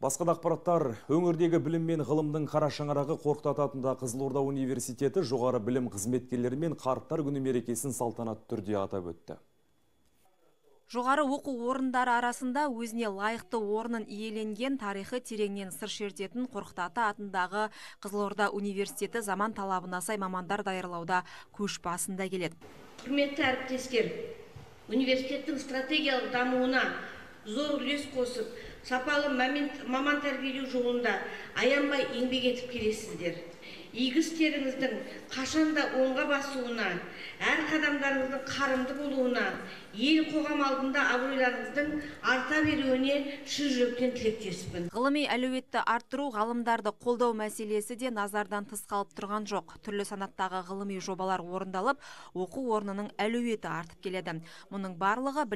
Басқа да ақпараттар өңірдегі білім мен ғылымның қара шаңырағы Қорқыт атында Қызылорда университеті жоғары білім қызметкерлері мен қарттар күні мерекесін салтанатты түрде атап өтті. Жоғары оқу орындары арасында өзіне лайықты орнын иеленген тарихы тереңнен сыр шертетін Қорқыт ата атындағы Қызылорда университеті заман талабына сай мамандар даярлауда көш басында келеді. құрметті әріптестер университеттің стратегиялық дамуына зор үлес қосып сапалы маман- тәрбиелеу жолында аянбай еңбек етіп келесіздер игі істеріңіздің қашанда оңға басуына әр қадамдарыңыздың қарымды болуына ел қоғам алдында абыройларыңыздың арта беруіне шын жүректен тілектеспін Ғылыми әлеуетті арттыру ғалымдарды қолдау мәселесі де назардан тыс қалып тұрған жоқ. Түрлі санаттағы ғылыми жобалар орындалып, оқу орнының әлеуеті артып келеді. Мұның барлығы